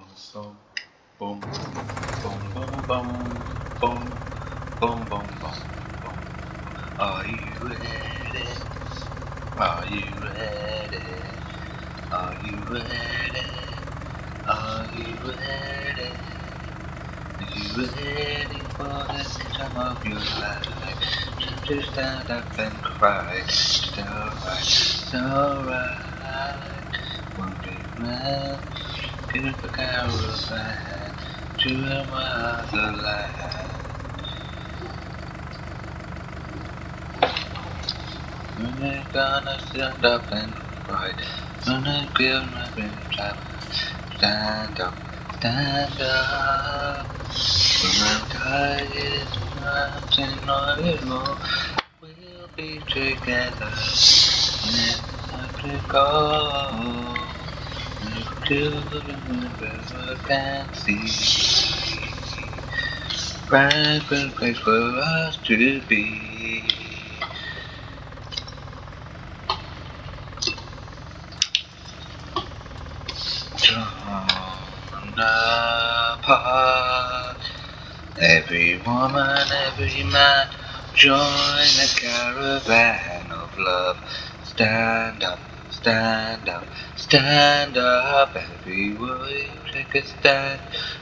Boom, boom, boom, boom, boom, boom, boom, boom, boom, boom. Are you ready? Are you ready? Are you ready? Are you ready? Are you ready for the time of your life? To stand up and cry. It's alright, it's alright. One big man, get up a caravan to a motherland. When they're gonna stand up and cry, gonna give my big time. Stand up, stand up. When I'm tired, nothing anymore. We'll be together. When time to go. River can see. Bright good place for us to be. Torn apart. Every woman, every man, join the caravan of love. Stand up, stand up, stand up. You take a stand,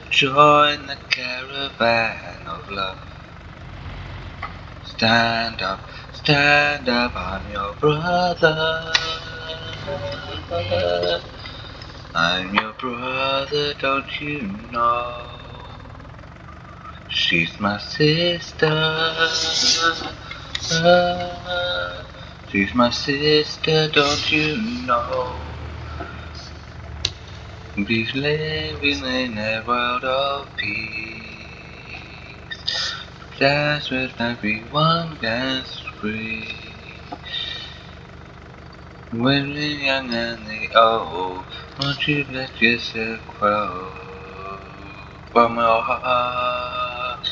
join the caravan of love. Stand up, stand up, I'm your brother. I'm your brother, don't you know? She's my sister. She's my sister, don't you know? We live in a world of peace. That's with everyone that's free. When we're young and the old, won't you let yourself grow from your heart?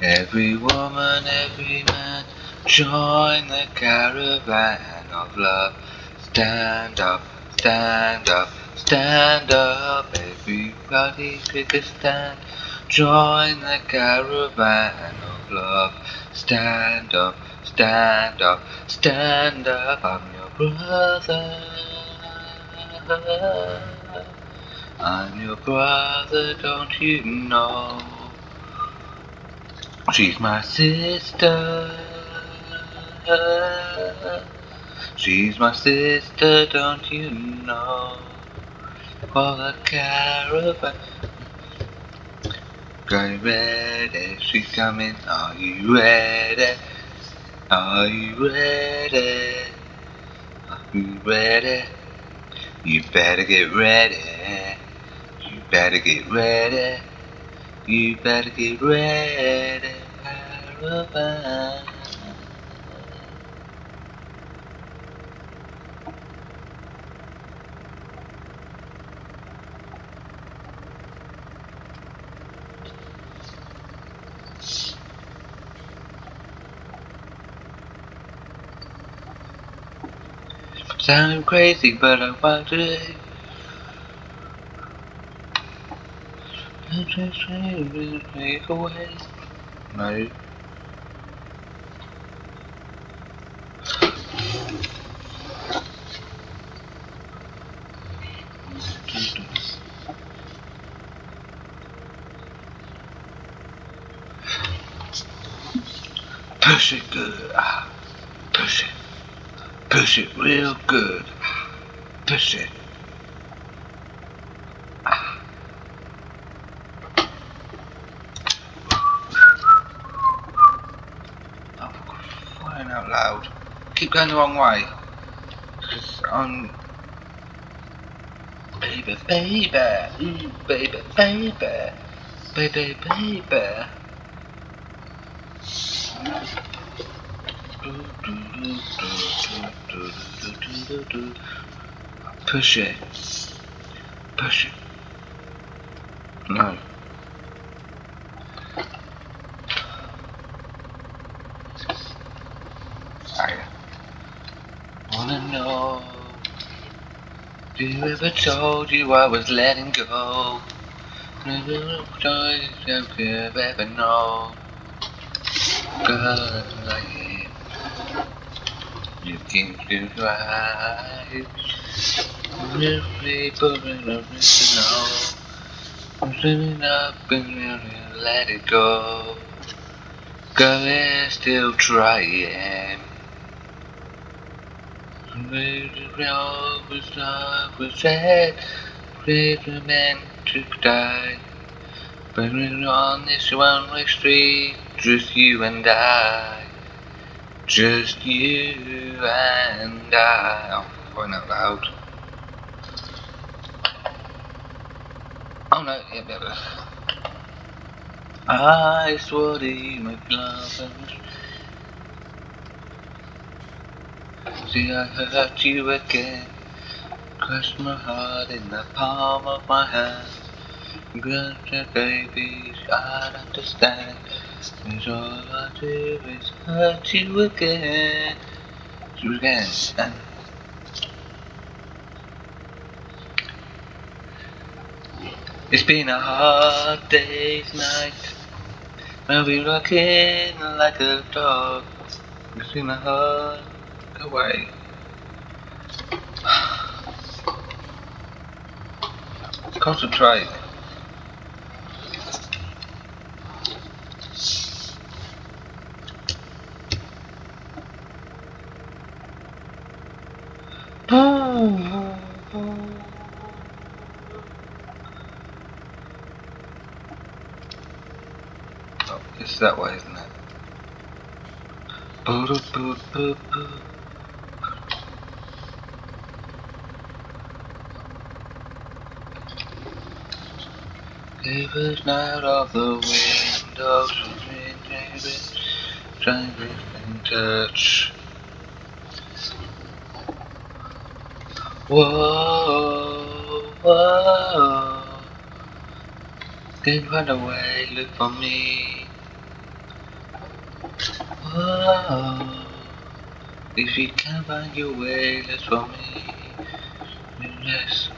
Every woman, every man, join the caravan of love. Stand up, stand up, stand up. Everybody take a stand. Join the caravan of love. Stand up, stand up, stand up. I'm your brother. I'm your brother, don't you know? She's my sister. She's my sister, don't you know? For the caravan. Get ready, she's coming. Are you ready? Are you ready? Are you ready? You better get ready. You better get ready. You better get ready, caravan. Sound crazy, but I want to. Take away. No. Push it good. Ah, push it. Push it real good. Push it. Ah. Oh, crying out loud. Keep going the wrong way. Because I'm. Baby, baby. Ooh, baby, baby. Baby, baby. Push it. Push it. No. I wanna know. Who ever told you I was letting go? Never choice you could ever know. God. You can feel right. Really putting a now. I'm sitting up and let it go. Girl, we're still trying. Always start with that. We're meant to die. But we're on this one-way street, just you and I. Just you and I. Oh, going out loud. Oh no, yeah, better. I swore to my love. See, I hurt you again. Crushed my heart in the palm of my hand. Granted, baby, I understand. Cause all I do is hurt you again. Again. And it's been a hard day's night. I'll be looking like a dog. It's been a hard away. Concentrate. Oh, it's that way, isn't it? Boo boo boo. It night of the windows, trying to touch. Whoa, whoa. Didn't run away, look for me. Whoa. If you can't find your way, look for me. Yes.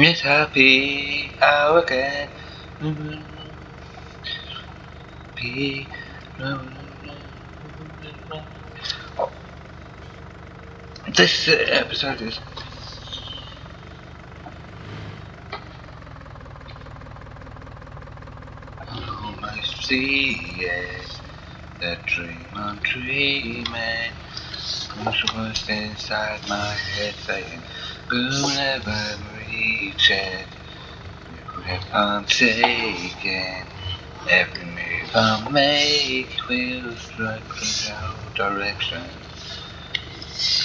Miss Happy Hour again. This uh, episode is Oh, almost see it. The dream I'm dreaming. Worse inside my head saying, We'll never reach it. If I'm taking every move I make will strike in no direction.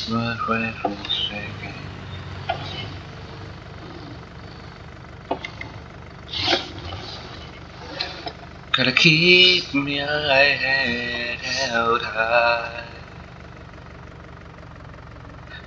Right way from shaking. Gotta keep my head held high.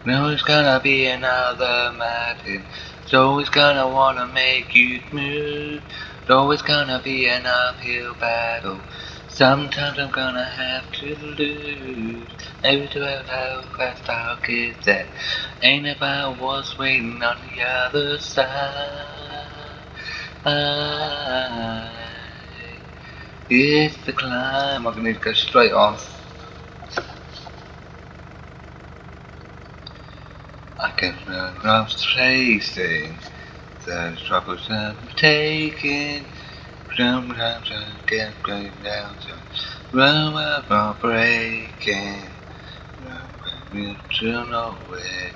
Now it's gonna be another mountain. It's always gonna wanna make you move. It's always gonna be an uphill battle. Sometimes I'm gonna have to lose. Maybe to have how fast I'll get that. Ain't if I was waiting on the other side. It's the climb. I'm gonna need to go straight on. I can feel I'm chasing the troubles I'm taking. Sometimes I get going down to run up my breaking. Run to know it.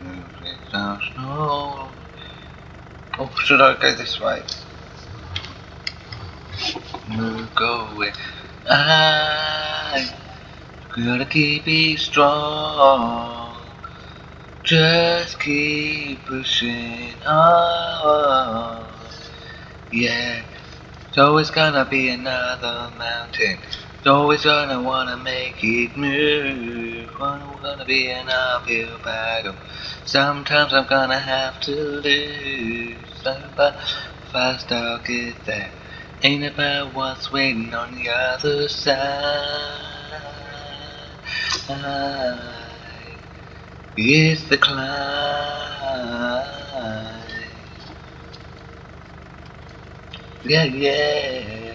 Moving down snow. Oh, should I go this way? Move, go away. I gotta keep it strong. Just keep pushing on. Yeah, it's always gonna be another mountain. It's Always gonna wanna make it move. Wanna, wanna be an uphill battle. Sometimes I'm gonna have to lose. But fast I'll get there. Ain't about what's waiting on the other side. It's the climb. Yeah, yeah.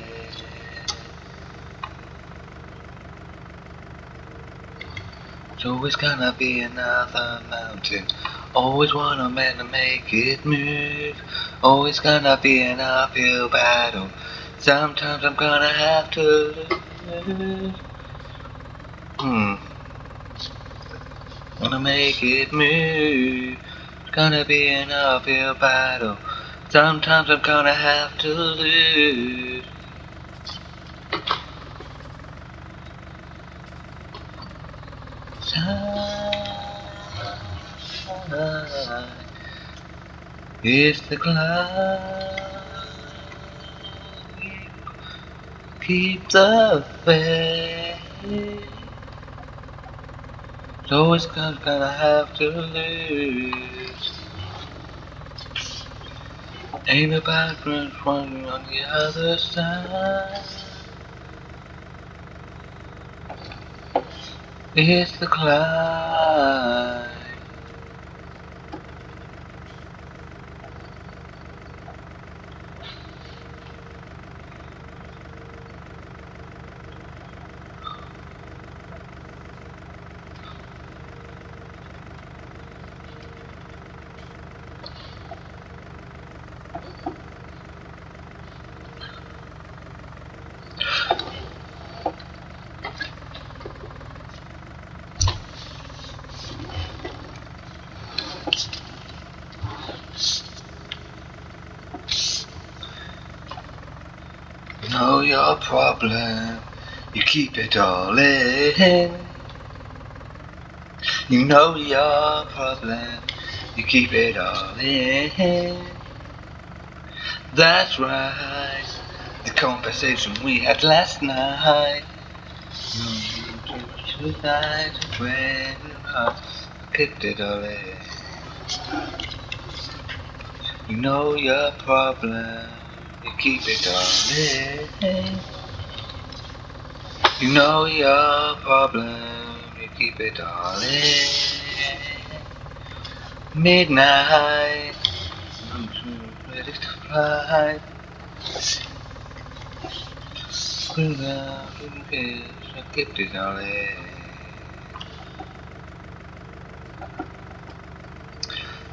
It's always gonna be another mountain. Always want a man to make it move. Always gonna be an uphill battle. Sometimes I'm gonna have to. Hmm. Wanna make it move. It's gonna be an uphill battle. Sometimes I'm gonna have to lose. Is the climb. Keep the faith. It's always gonna, gonna have to lose. Ain't about friends running on the other side. It's the climb. Know problem, you keep it all in. You know your problem, you keep it all in. That's right, the conversation we had last night. Tonight, when I kept it all in. You know your problem, you keep it all in. You know your problem, you keep it all in. Midnight, Too ready to fly. Screw out, who cares? I kept it all in.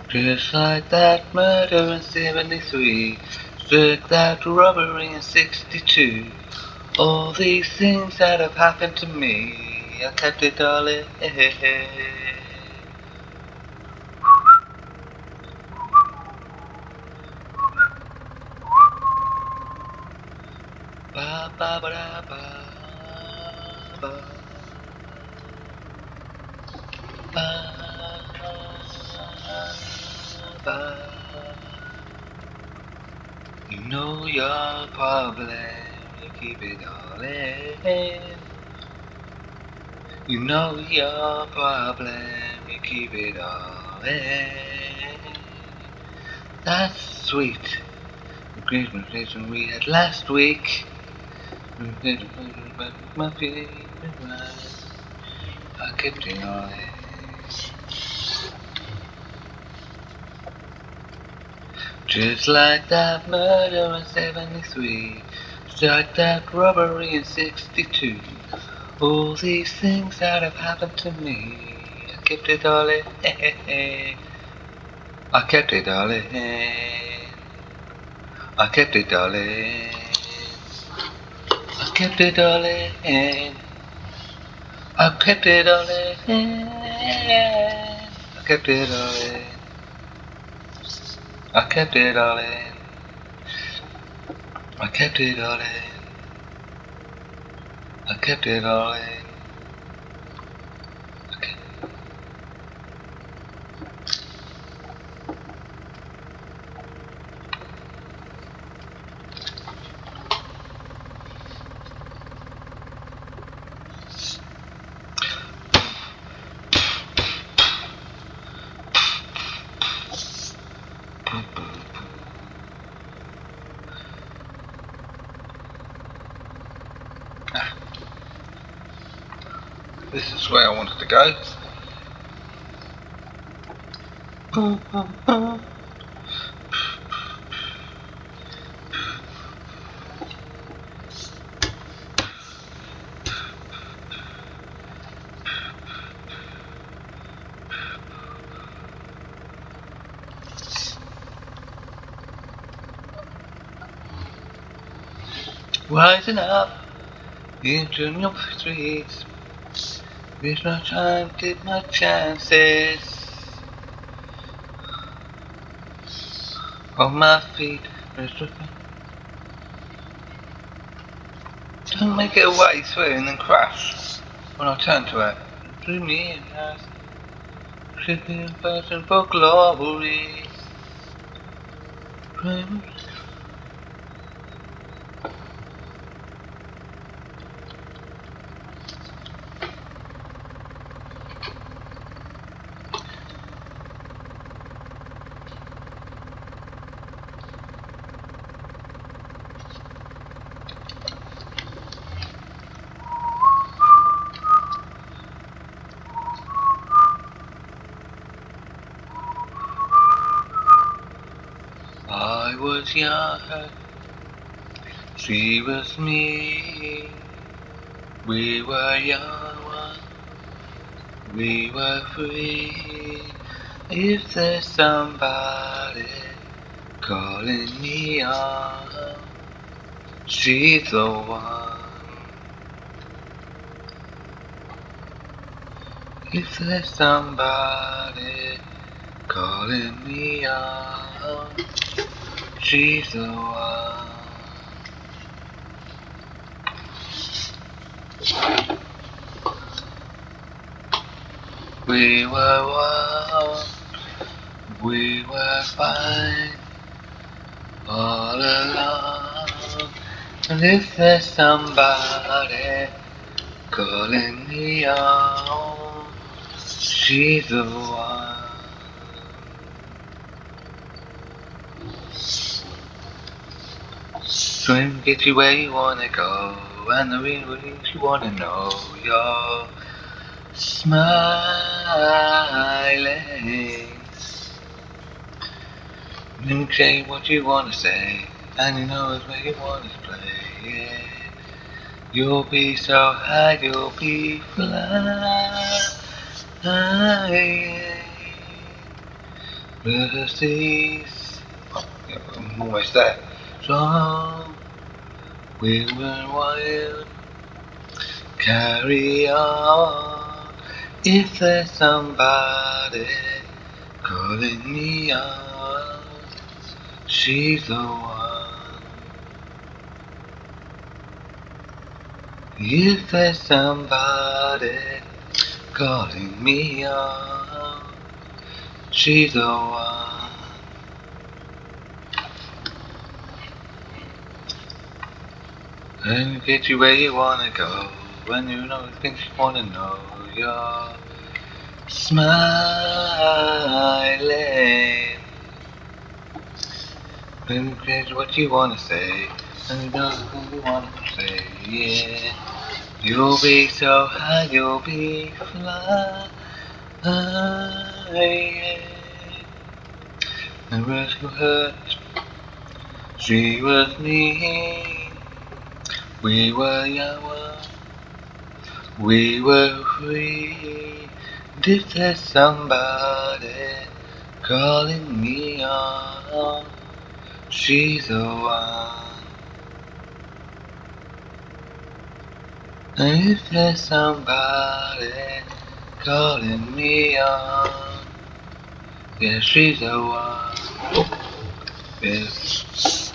Just like that murder in 73, just that robbery in 62. All these things that have happened to me, I kept it all in. Ba ba ba da ba ba. You know your problem, keep it all in. You know your problem, you keep it all in. That's sweet. The great conversation we had last week. My I kept it all in. Just like that murder in 73, just like that robbery in 62. All these things that have happened to me, I kept it all in. I kept it all in. I kept it all in. I kept it all in. I kept it all in. I kept it all in. I kept it all in. I kept it all in. I kept it all in. Okay. Ah. This is where I wanted to go. Rising up into new streets. With no time, take my chances. On my feet, don't make it away through and then crash when I turn to it. Drew me in as shipping person for glory. I she was me. We were young, we were free. If there's somebody calling me on, she's the one. If there's somebody calling me on, she's uh, the one. We were one, we were fine all along. And if there's somebody calling me on, she's the one. Swim, get you where you wanna go, and the wind reasons you wanna know. You're smiling. You say what you wanna say, and you know it's where you wanna play. Yeah. You'll be so high, you'll be flying. The seas. Oh, yeah, I'm almost So we will wild. Carry on. If there's somebody calling me on, she's the one. If there's somebody calling me on, she's the one. And get you where you wanna go when you know the things you wanna know. You're smiling. Then get what you wanna say, and you know the things you wanna say. Yeah, you'll be so high, you'll be flying. And rescue her, she was me. We were young, we were free. If there's somebody calling me on, she's the one. And if there's somebody calling me on, yeah, she's the one. Oh, yes.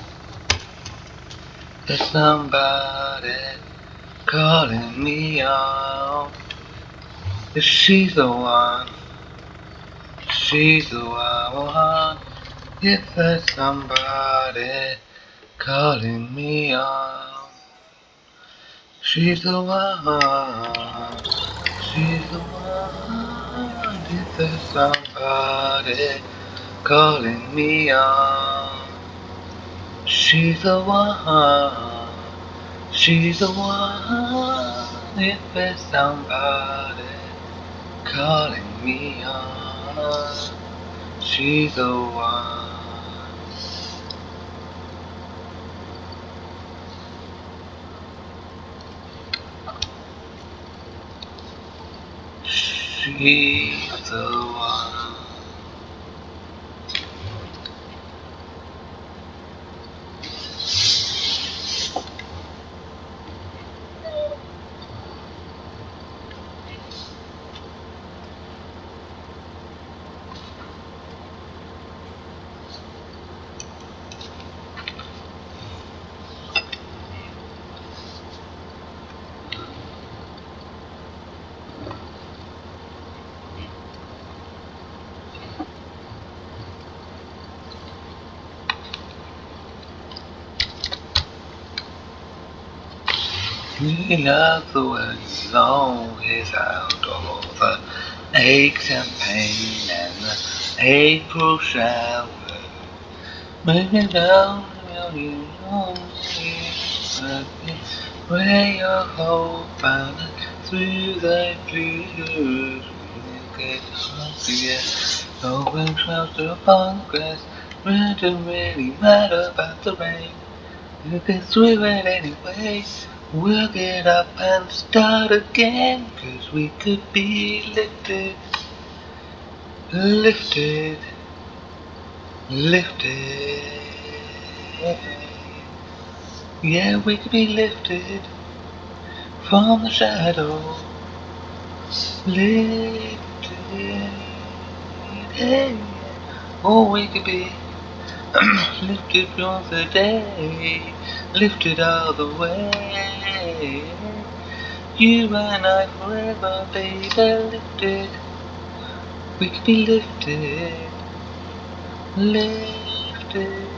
There's somebody calling me out. If she's the one, she's the one. If there's somebody calling me out, she's the one, she's the one. If there's somebody calling me out. She's the one, She's the one, if there's somebody calling me on. She's the one. She's the one. In other words, long is out all the aches and pain and the April shower. Moving down the lonely where your hope found through the blue. Open shelter upon grass. It doesn't really matter about the rain. You can swim it anyway. We'll get up and start again, cause we could be lifted, lifted, lifted. Yeah, we could be lifted from the shadow, lifted. Hey, oh, we could be lifted from the day, lifted all the way. You and I forever, baby, lifted. We could be lifted, lifted.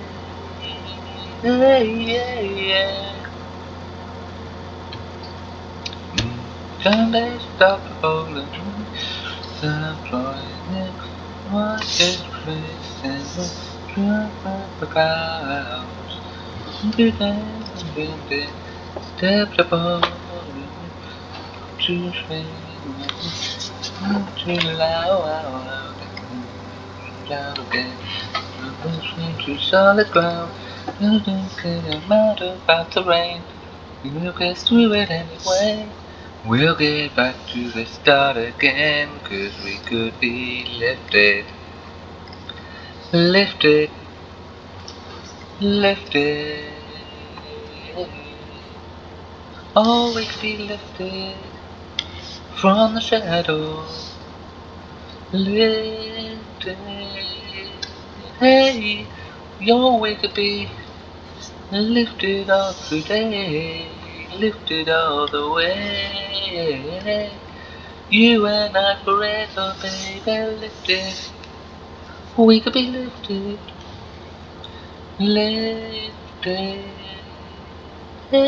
Yeah, yeah, yeah. Sunday stop holding Unemployment marketplace and the drop the clouds. Good and good stepped upon to swing to loud down again. Pushing to solid ground. Don't care matter about the rain. We'll get through it anyway. We'll get back to the start again, cause we could be lifted. Lifted. Lifted. Could be lifted from the shadow. Lifted. Hey, way could be lifted all today, lifted all the way. You and I forever, baby, lifted. We could be lifted, lifted. Hey, yeah, yeah. Mm. Mm. We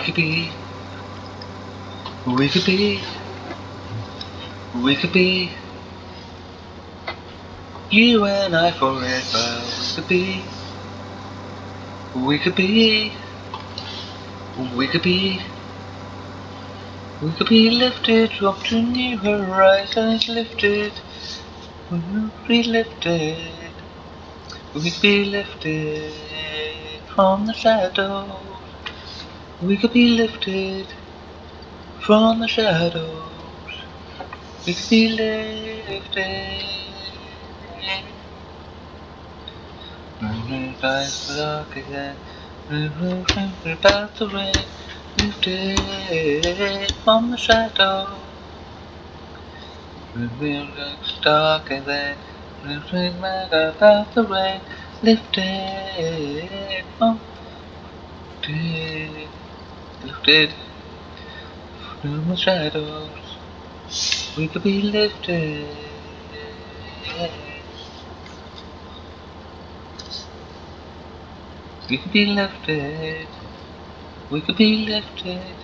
could be, we could be, we could be, you and I forever. We could be, we could be, we could be, we could be lifted up to new horizons. Lifted, we could be lifted, we could be lifted from the shadows. We could be lifted from the shadows. We could be lifted. When the eyes look again, we're about to rain. Lifted from the shadows. When we're stuck again, we're about to rain. Lifted lifted, lifted from the shadows. We could be lifted. We could be lifted. We could be lifted.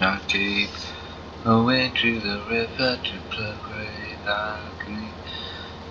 I keep going to the river to plug great ugly.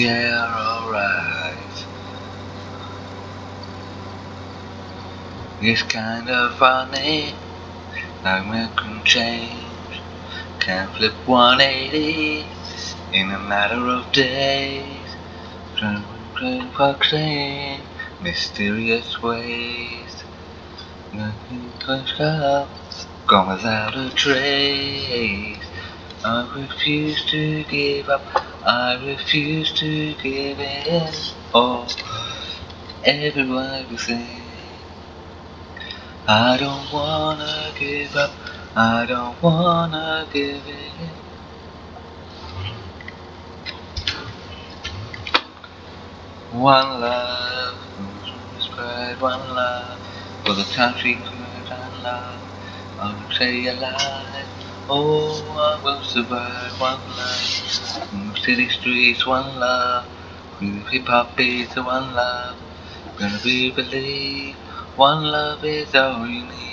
Yeah, alright. It's kind of funny, like we can change, can flip 180 in a matter of days. Trying fucking mysterious ways. Nothing touch up, gone without a trace. I refuse to give up. I refuse to give in. Oh, everyone everything. I don't wanna give up. I don't wanna give in. One love, spread one love for the country could and love. I will stay alive. Oh, I will survive. One love, city streets. One love, hip hop beats. One love, gonna be believed. One love is all you need.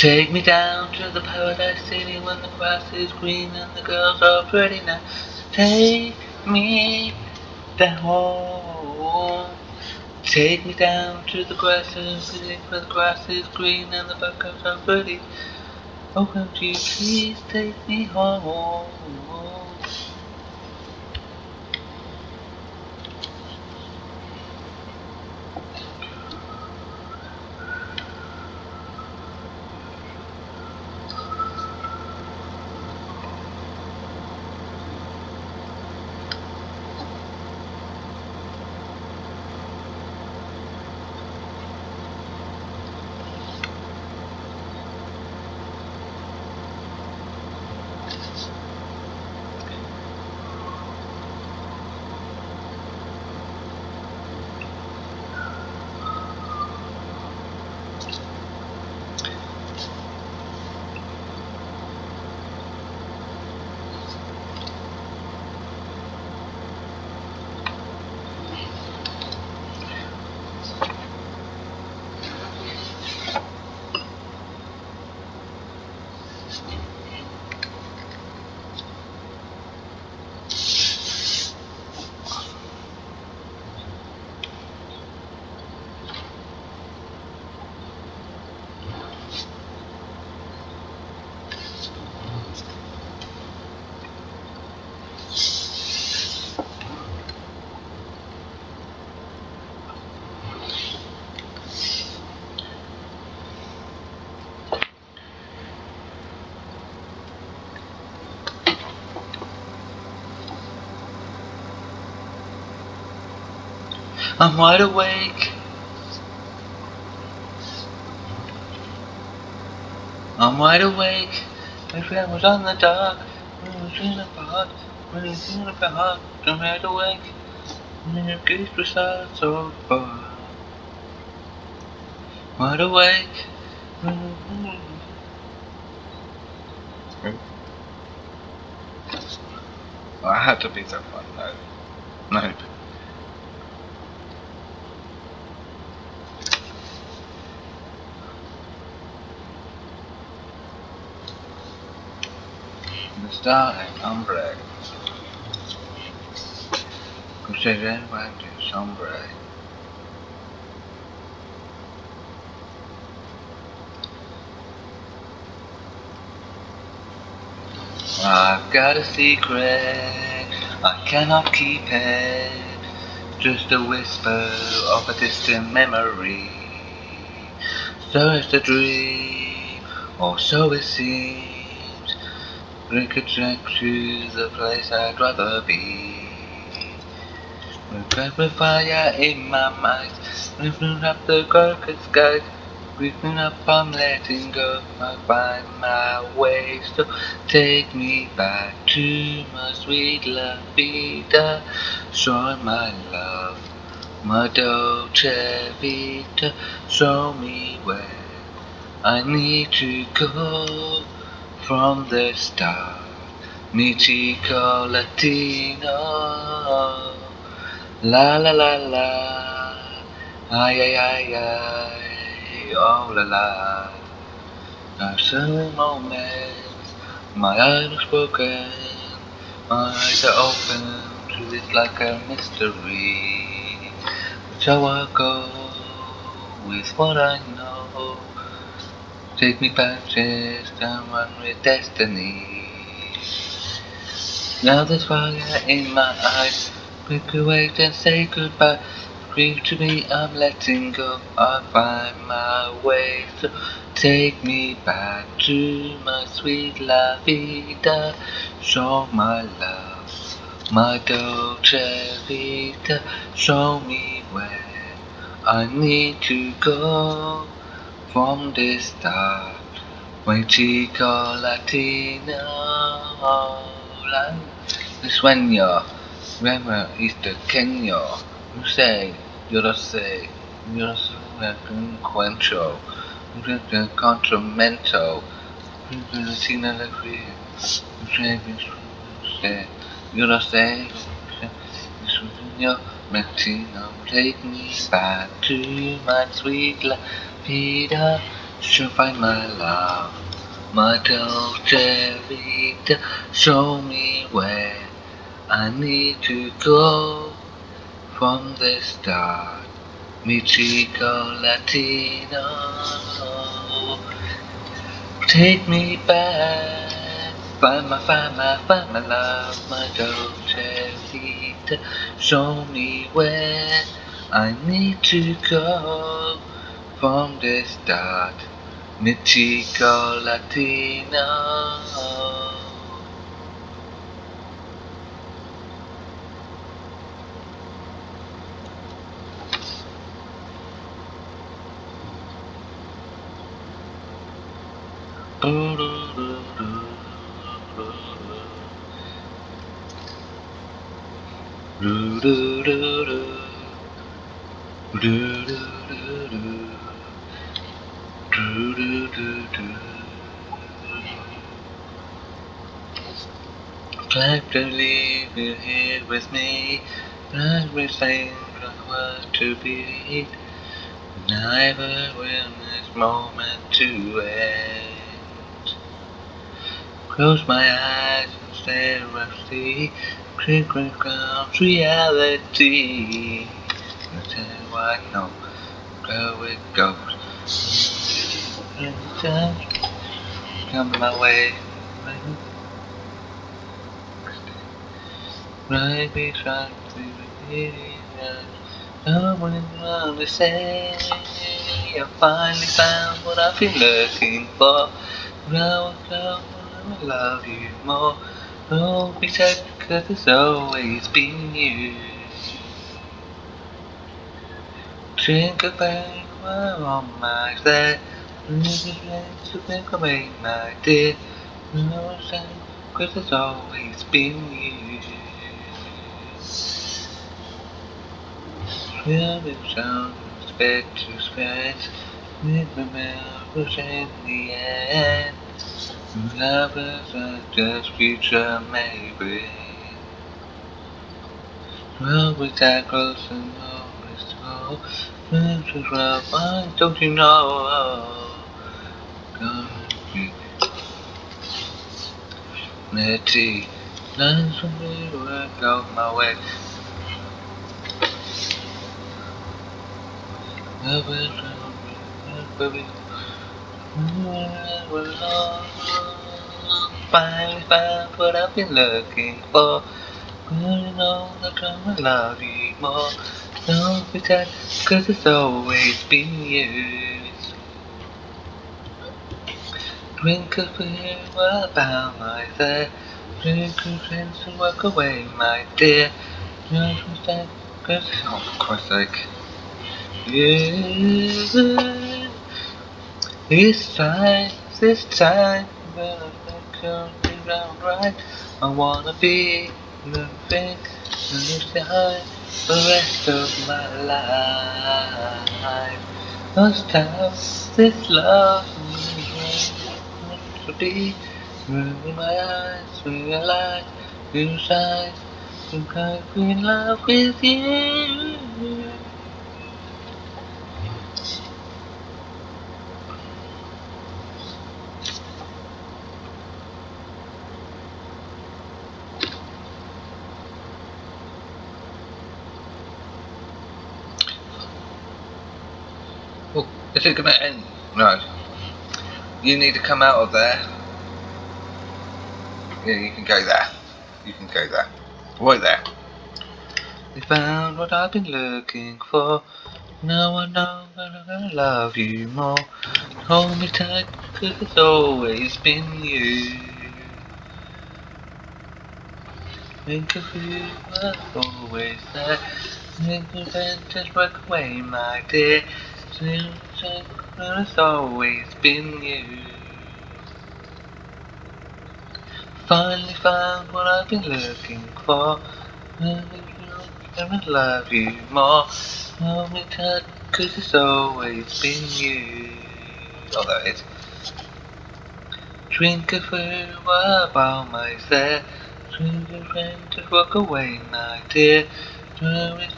Take me down to the paradise city when the grass is green and the girls are pretty now. Take me down. Take me down to the grass city where the grass is girls and the girls are pretty. Oh, won't you please take me home? I'm wide awake. I'm wide awake. My friend was on the dark. We were dreaming apart. We were dreaming apart. I'm wide awake. And your gaze was so far. Wide awake. I had to be so fun. No. No. Star and ombre. Consider to sombre. I've got a secret, I cannot keep it. Just a whisper of a distant memory. So is the dream, or so it seems. Track to the place I'd rather be. With fire in my mind, lifting up the crooked skies. Creeping up, I'm letting go. I find my way, so take me back to my sweet Vida. Show my love, my dolce vita. Show me where I need to go from the start. Mi latino, la la la la, ay ay ay ay oh la la. Now certain moments, my eyes are broken, my eyes are open to this like a mystery. Which I go with what I know. Take me just and run with destiny. Now there's fire in my eyes, quick away and say goodbye. Grieve to me, I'm letting go. I find my way, so take me back to my sweet La Vida. Show my love, my dolce vita. Show me where I need to go from the start. My chico latino, like sueño, remember is the Kenya. You say, yo lo sé, yo lo sé, me encuentro, me encontramento, Latina la fría, yo lo sé, sueño, Latino, take me back to my sweet la vida, she'll find my love, my dolce vita, show me where I need to go from the start. Mi chico latino, take me back. Find my, find my, find my love, my dolce vita. Show me where I need to go from the start. Mi chico latino. Glad to leave you here with me. Everything was to be. Never will this moment to end. Close my eyes and stare and see. Crinkling comes reality. You tell what no, go it goes. Come my way. Right beside the no one around to say I finally found what I've been looking for. Now I wanna love you more. Don't be sad cause it's always been you. Drink a bang on my set. To think away, my dear. Sense, cause it's always been you. Real sound, respect to space. With mirrors in the end. Love is a just future, maybe. Well, we tackle and always go. Well, why don't you know? Netty, learn from me, work out my way. Baby, Finally found what I've been looking for. You know that I love you more. Don't pretend, cause it's always been you. A beer about myself. Drink a drink and walk away, my dear. Just understand, cause oh, for Christ's sake. Yeah. This time, this time, gonna make you around right. I wanna be the thing that behind the rest of my life. Those times, this love be. Moving my eyes, realize you shine. I'm kind of in love with you. Oh, is it gonna end? No. You need to come out of there. Yeah, you can go there. You can go there. Right there. We found what I've been looking for. Now I know that I'm gonna love you more. Hold me tight, cause it's always been you. Think of you was always there. Think of just work away, my dear. Think that it's always been you. Finally found what I've been looking for. I love you more. Hold me tight, cause it's always been you. Oh, that is. Drink a few about myself. Drink a friend, just walk away, my dear. Do it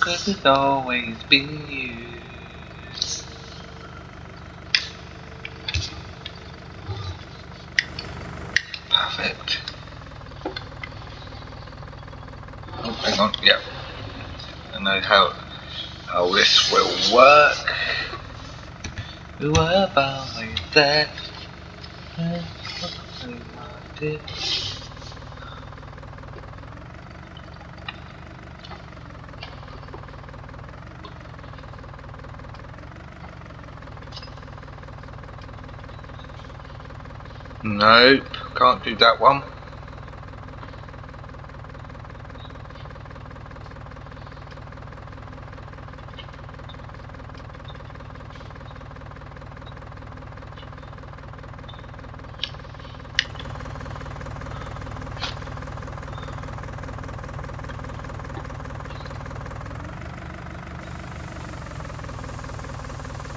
cause it's always been you. Perfect. Oh, hang on, yeah. I know how how this will work. We were that. Nope, can't do that one.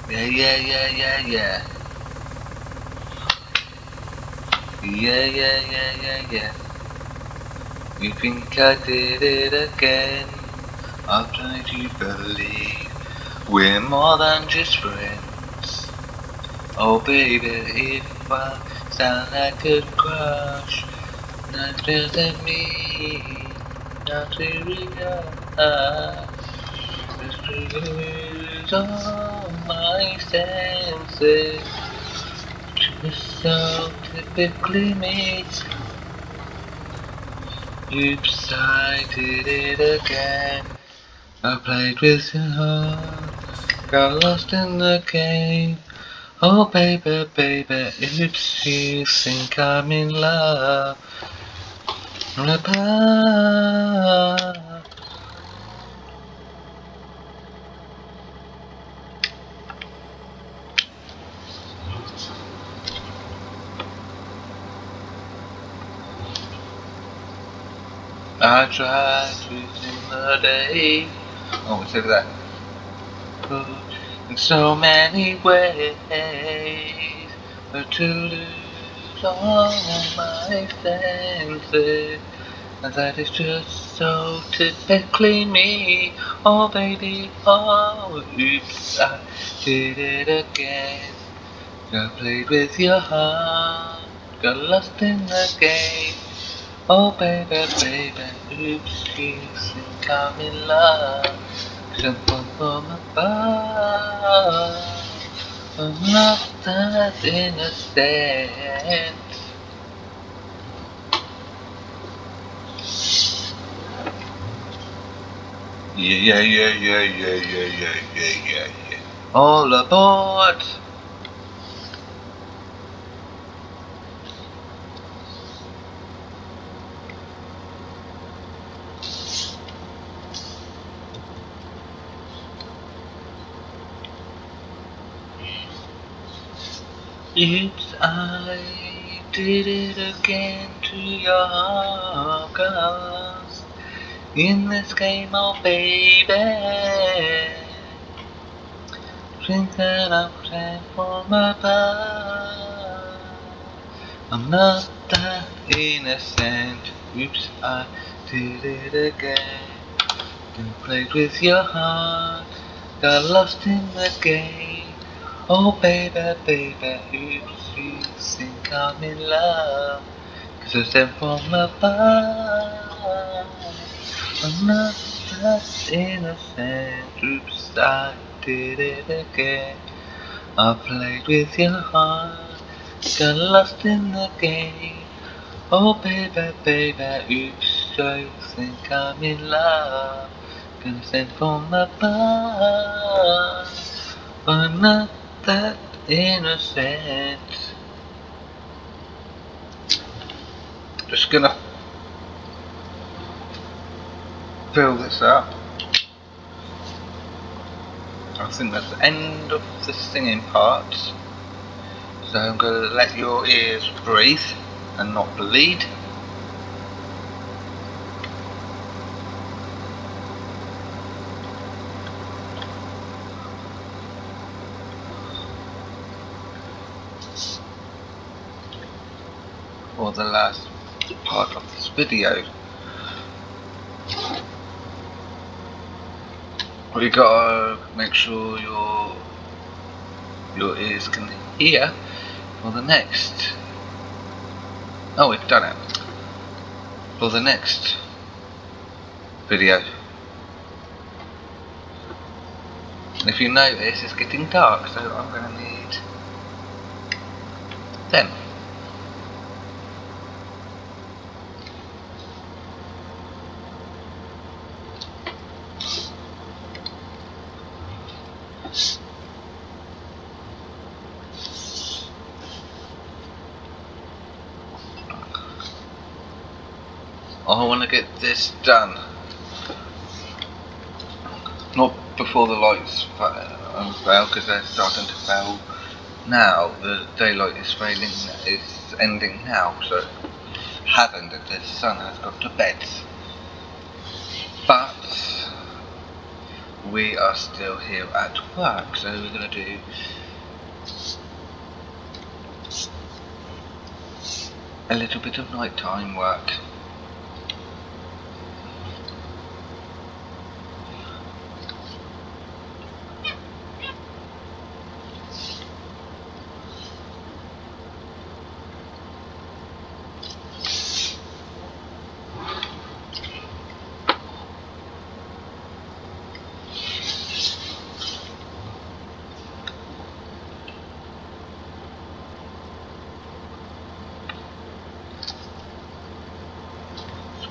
Yeah, yeah, yeah, yeah, yeah. Yeah, yeah, yeah, yeah, yeah. You think I did it again? I'm trying to believe we're more than just friends. Oh, baby, if I sound like a crush, not doesn't mean not to realize. Just to lose all my senses. Just so typically me. Oops, I did it again. I played with your heart, got lost in the game. Oh baby, baby, oops, you think I'm in love. Apart. I try to sing the day. Oh, we said that. In so many ways, but to lose all my senses. And that is just so typically me. Oh baby, oh oops, I did it again. Got played with your heart, got lost in the game. Oh baby, baby, oops, you think I'm in love. Jump on from above. I'm not that innocent. Yeah, yeah, yeah, yeah, yeah, yeah, yeah, yeah, yeah. All aboard! Oops, I did it again to your girls in this game, oh baby. Think that I'm playing for my bar. I'm not that innocent. Oops, I did it again. Been played with your heart, got lost in the game. Oh baby, baby, oops, you think I'm in love. Cause I stand from above that innocent. Oops, I did it again. I played with your heart. Got lost in the game. Oh baby, baby, oops, you think I'm in love. Stand from above not that innocent. Just gonna fill this up. I think that's the end of the singing part. So I'm to let your ears breathe and not bleed. The last part of this video. We gotta make sure your your ears can hear for the next. Oh, we've done it for the next video. If you notice, it's getting dark, so I'm going to need them. I want to get this done. Not before the lights fail, uh, because they're starting to fail now. The daylight is failing, it's ending now, so haven't that the sun has got to bed. But we are still here at work, so we're going to do a little bit of nighttime work.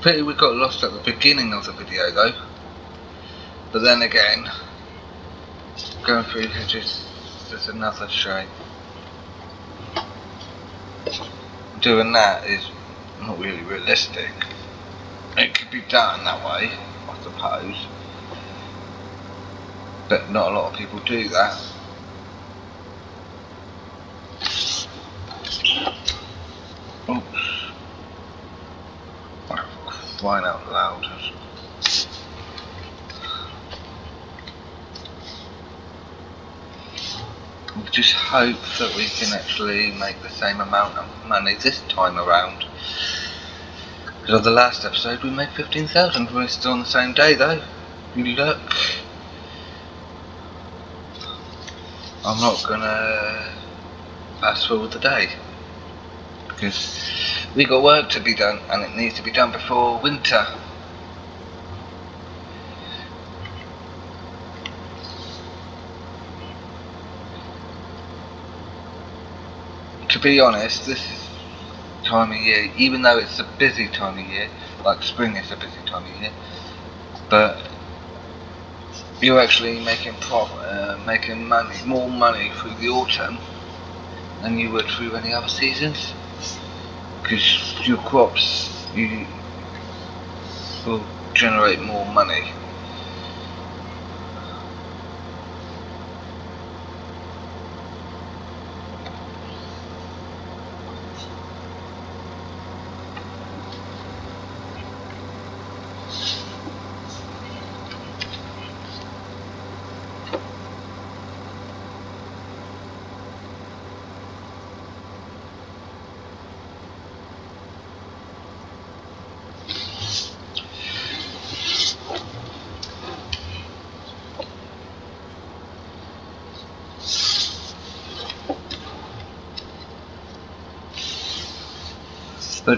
Pity we got lost at the beginning of the video though. But then again, going through just just another shame. Doing that is not really realistic. It could be done that way, I suppose. But not a lot of people do that. crying out loud. We just hope that we can actually make the same amount of money this time around. Because of the last episode we made 15,000, we're still on the same day though. Look. I'm not gonna fast forward the day. Because we got work to be done and it needs to be done before winter. To be honest, this is time of year, even though it's a busy time of year, like spring is a busy time of year, but you're actually making profit, uh, making money, more money through the autumn than you would through any other seasons because your crops you will generate more money.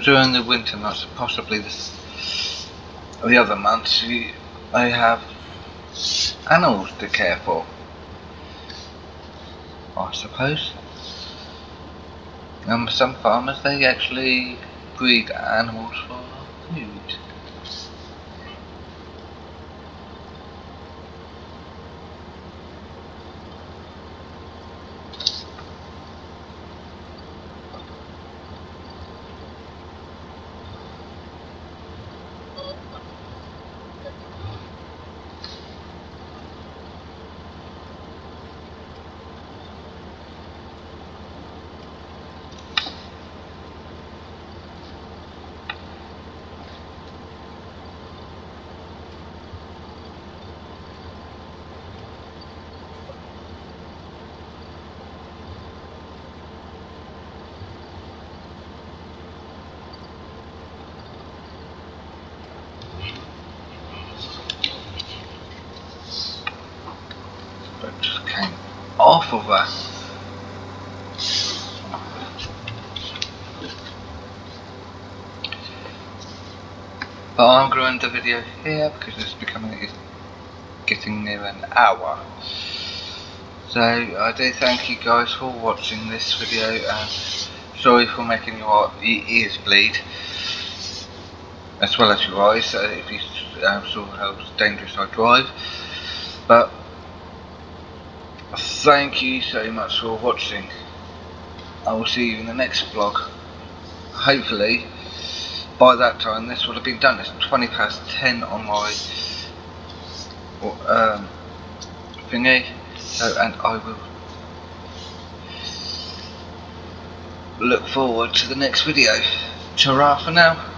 During the winter months, possibly this, the other months, I have animals to care for. I suppose. Um, some farmers, they actually breed animals for food. but just came that. But I'm going to end the video here because it's becoming it's getting near an hour. So I do thank you guys for watching this video and sorry for making your ears bleed as well as your eyes so if you um, saw how dangerous I drive. But Thank you so much for watching. I will see you in the next vlog. Hopefully, by that time this will have been done. It's 20 past 10 on my um, thingy. So, and I will look forward to the next video. Ta-ra for now.